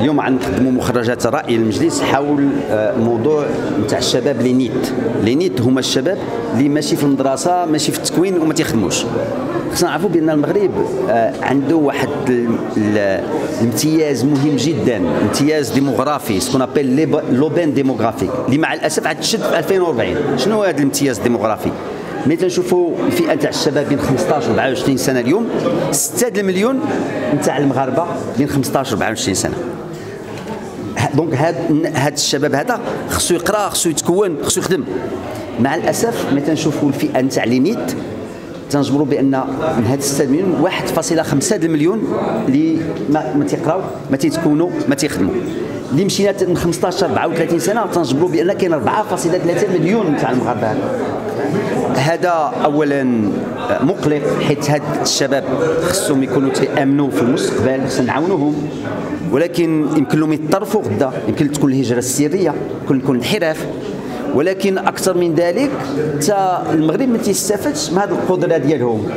اليوم غنقدموا مخرجات رأي المجلس حول الموضوع نتاع الشباب les NEET. les NEET هما الشباب اللي ماشي في المدرسة ماشي في التكوين وما تيخدموش. خصنا نعرفوا بأن المغرب عنده واحد الامتياز مهم جدا امتياز ديموغرافي ce qu'on appelle l'aubaine démographique اللي مع الأسف عاد تشد في 2040 شنو هذا الامتياز الديموغرافي؟ ملي تنشوفوا الفئة تاع الشباب بين 15 و 24 سنة اليوم 6 المليون نتاع المغاربة بين 15 و 24 سنة. donc هاد هاد الشباب هذا خصو يقرا خصو يتكون خصو يخدم. مع الأسف ملي تنشوفوا الفئة نتاع les NEET تنجبروا بأن من هاد 6 مليون 1.5 المليون اللي ما, ما تيقراو ما تيتكونوا ما تيخدموا. اللي مشينا من 15 34 سنة تنجبروا بأن كاين 4.3 مليون نتاع المغاربة هذا اولا مقلق حيت هاد الشباب خصهم يكونوا تيأمنوا في المستقبل خصنا نعاونوهم ولكن يمكن لهم يتطرفوا غدا يمكن تكون الهجرة السرية يمكن تكون الانحراف ولكن أكثر من ذلك حتى المغرب ما تيستافدش من هذه القدرة ديالهم.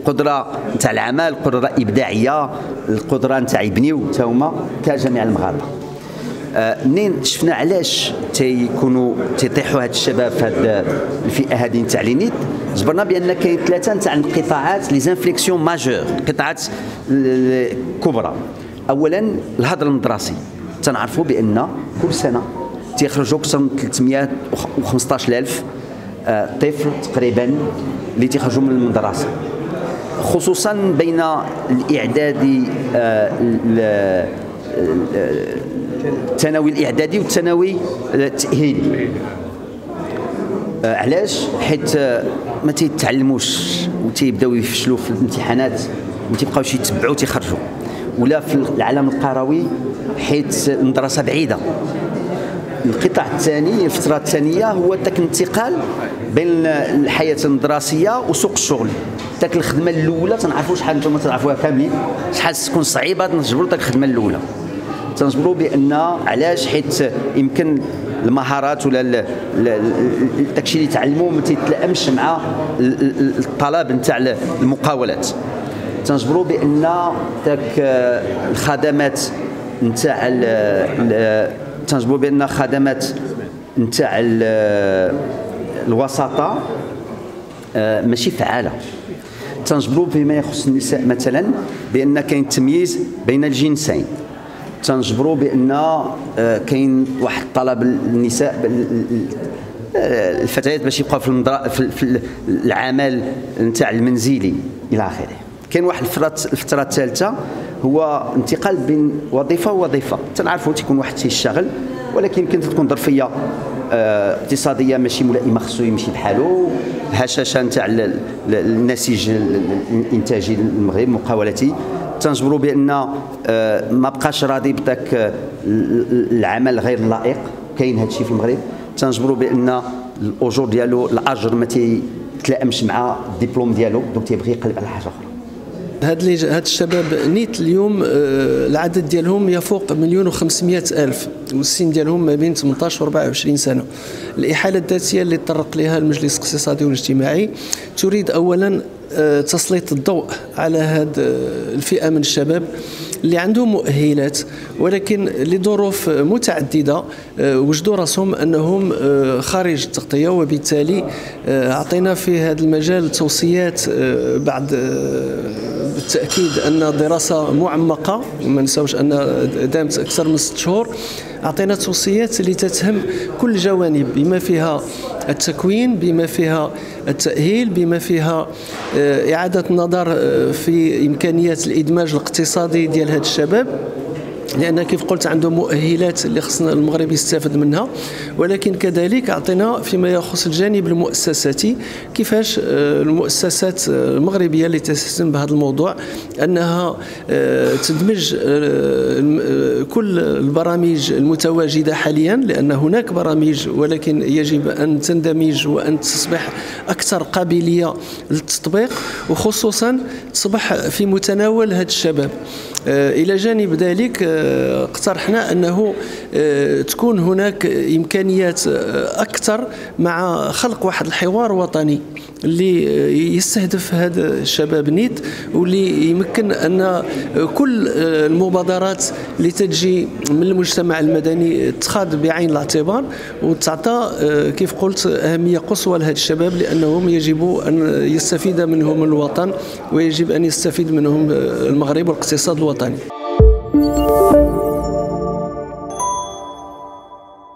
القدره نتاع العمل القدره الابداعيه القدرة نتاع يبنيو حتى هما كجميع المغاربة. منين شفنا علاش تيكونوا تيطيحوا هاد الشباب في هاد الفئة هذه نتاع les NEET؟ جبرنا بأن كاين ثلاثة نتاع القطاعات les inflexions majeures قطاعات كبرى. اولا الهدر المدرسي. تنعرفوا بأن كل سنة تيخرجوا أكثر من 315 ألف طفل تقريبا اللي تيخرجوا من المدرسة. خصوصا بين الإعدادي الثانوي الإعدادي والثانوي التاهيلي علاش؟ حيت ما تيتعلموش وتيبداو يفشلوا في الامتحانات ما تيبقاوش يتبعوا تيخرجوا ولا في العالم القروي حيت المدرسة بعيدة. القطاع الثاني الفترة الثانية هو ذاك الانتقال بين الحياة المدرسية وسوق الشغل. ذاك الخدمة الأولى تنعرفوا شحال نتوما تعرفوها كاملين. شحال تكون صعيبة نجبروا ذاك الخدمة الأولى. تنجبروا بأن علاش حيت يمكن المهارات ولا داكشي اللي تعلموه ما تيتلائمش مع الطلب نتاع المقاولات. تنجبروا بأن ذاك الخدمات نتاع تنجبروا بأن خدمات نتاع الوساطة ماشي فعالة. تنجبروا فيما يخص النساء مثلا بأن كاين تمييز بين الجنسين. تنجبروا بأن كاين واحد الطلب النساء الفتيات باش يبقاو في, المدر... في العمل نتاع المنزلي إلى آخره. كاين واحد الفترة الفترة الثالثة هو انتقال بين وظيفة ووظيفة. تنعرفوا تيكون واحد تيشتغل ولكن يمكن تكون ظرفية اقتصادية ماشي ملائمة خصو يمشي بحالو. هشاشة نتاع النسيج الإنتاجي المغرب مقاولتي. تنجبروا بأن ما بقاش راضي بداك العمل غير اللائق كاين هذا الشيء في المغرب. تنجبروا بأن الأجور ديالو الأجر ما تيتلائمش مع الدبلوم ديالو. donc تيبغي يقلب على حاجة أخرى. هاد هاد الشباب NEET اليوم العدد ديالهم يفوق مليون و ألف. والسن ديالهم ما بين 18 و 24 سنة. الإحالة الذاتية اللي تطرق لها المجلس الاقتصادي والاجتماعي تريد اولا تسليط الضوء على هذه الفئة من الشباب اللي عندهم مؤهلات ولكن لظروف متعددة وجدوا رأسهم أنهم خارج التغطية وبالتالي أعطينا في هذا المجال توصيات بعد بالتأكيد أن دراسة معمقة ما نساوش أن دامت أكثر من ست شهور. أعطينا توصيات اللي تتهم كل الجوانب بما فيها التكوين بما فيها التأهيل بما فيها إعادة النظر في إمكانيات الإدماج الاقتصادي ديال هاد الشباب. لأن كيف قلت عندهم مؤهلات اللي خصنا المغرب يستافد منها ولكن كذلك أعطينا فيما يخص الجانب المؤسساتي. كيفاش المؤسسات المغربية اللي تهتم بهذا الموضوع؟ أنها تدمج كل البرامج المتواجدة حاليا لأن هناك برامج ولكن يجب أن تندمج وأن تصبح أكثر قابلية للتطبيق وخصوصا تصبح في متناول هذا الشباب. إلى جانب ذلك اقترحنا أنه تكون هناك إمكانيات أكثر مع خلق واحد الحوار وطني اللي يستهدف هذا الشباب نيت واللي يمكن أن كل المبادرات اللي تجي من المجتمع المدني تخاض بعين الاعتبار وتعطى كيف قلت أهمية قصوى لهذا الشباب لأنهم يجب أن يستفيد منهم الوطن ويجب أن يستفيد منهم المغرب والاقتصاد الوطني.